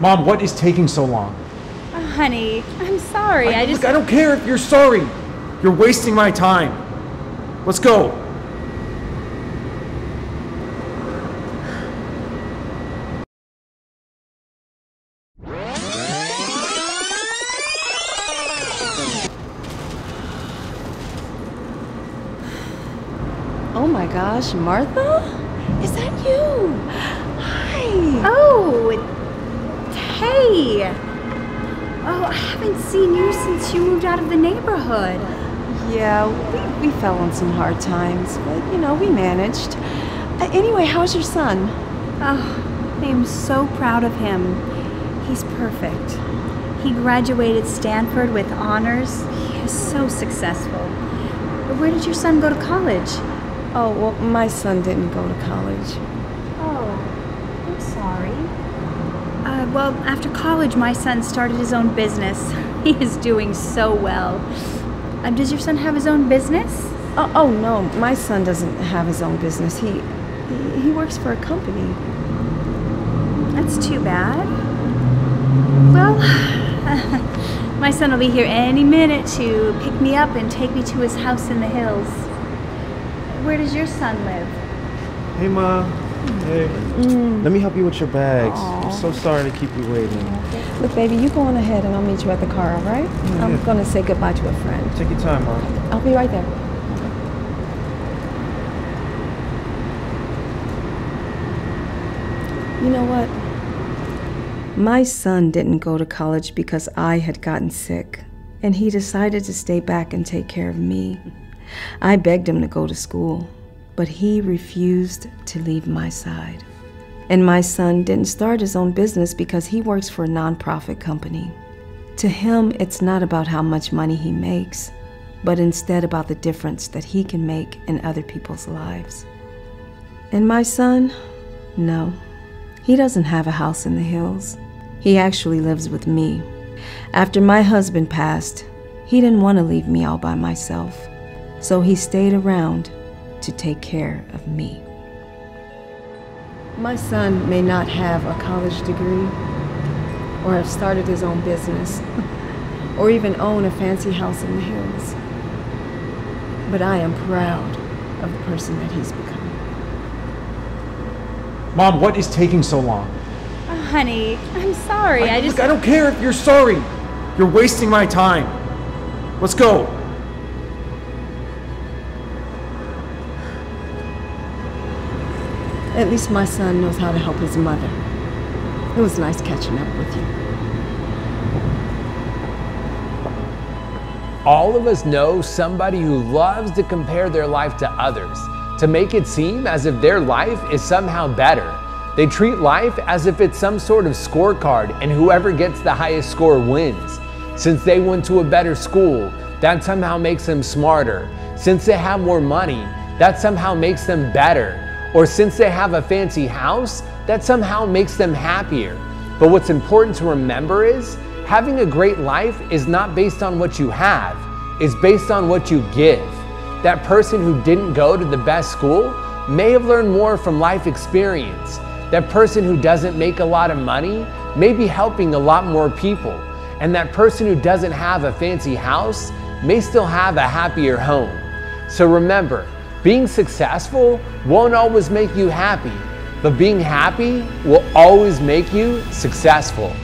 Mom, what is taking so long? Oh, honey, I'm sorry. I, I, just. Look, I don't care if you're sorry. You're wasting my time. Let's go. Oh my gosh, Martha? Is that you? Hi. Oh, hey. Oh, I haven't seen you since you moved out of the neighborhood. Yeah, we, we fell on some hard times, but you know, we managed. Uh, anyway, how's your son? Oh, I am so proud of him. He's perfect. He graduated Stanford with honors. He is so successful. Where did your son go to college? Oh, well, my son didn't go to college. Oh, I'm sorry. Uh, well, after college, my son started his own business. He is doing so well. Um, does your son have his own business? Oh, oh no, my son doesn't have his own business. He, he he works for a company. That's too bad. Well, my son will be here any minute to pick me up and take me to his house in the hills. Where does your son live? Hey, Ma. Hey. Mm. Let me help you with your bags. I'm so sorry to keep you waiting. Look, baby, you go on ahead and I'll meet you at the car, all right? Mm, I'm yeah. gonna say goodbye to a friend. Take your time, Mom. I'll be right there. You know what? My son didn't go to college because I had gotten sick, and he decided to stay back and take care of me. I begged him to go to school, but he refused to leave my side. And my son didn't start his own business because he works for a nonprofit company. To him, it's not about how much money he makes, but instead about the difference that he can make in other people's lives. And my son, no, he doesn't have a house in the hills. He actually lives with me. After my husband passed, he didn't want to leave me all by myself, so he stayed around to take care of me. My son may not have a college degree, or have started his own business, or even own a fancy house in the hills. But I am proud of the person that he's become. Mom, what is taking so long? Oh, honey, I'm sorry. I, just. Look, I don't care if you're sorry. You're wasting my time. Let's go. At least my son knows how to help his mother. It was nice catching up with you. All of us know somebody who loves to compare their life to others, to make it seem as if their life is somehow better. They treat life as if it's some sort of scorecard, and whoever gets the highest score wins. Since they went to a better school, that somehow makes them smarter. Since they have more money, that somehow makes them better. Or since they have a fancy house, that somehow makes them happier. But what's important to remember is having a great life is not based on what you have, it's based on what you give. That person who didn't go to the best school may have learned more from life experience. That person who doesn't make a lot of money may be helping a lot more people. And that person who doesn't have a fancy house may still have a happier home. So remember, being successful won't always make you happy, but being happy will always make you successful.